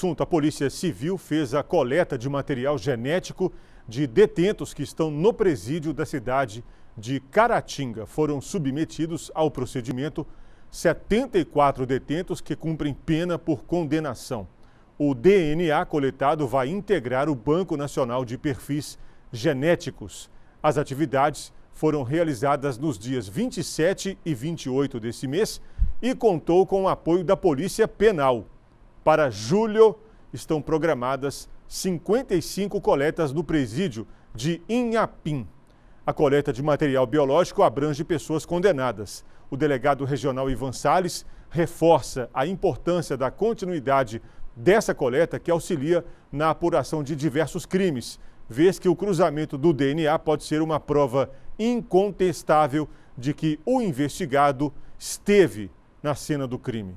assunto, a Polícia Civil fez a coleta de material genético de detentos que estão no presídio da cidade de Caratinga. Foram submetidos ao procedimento 74 detentos que cumprem pena por condenação. O DNA coletado vai integrar o Banco Nacional de Perfis Genéticos. As atividades foram realizadas nos dias 27 e 28 desse mês e contou com o apoio da Polícia Penal. Para julho, estão programadas 55 coletas no presídio de Inhapim. A coleta de material biológico abrange pessoas condenadas. O delegado regional Ivan Salles reforça a importância da continuidade dessa coleta que auxilia na apuração de diversos crimes, vez que o cruzamento do DNA pode ser uma prova incontestável de que o investigado esteve na cena do crime.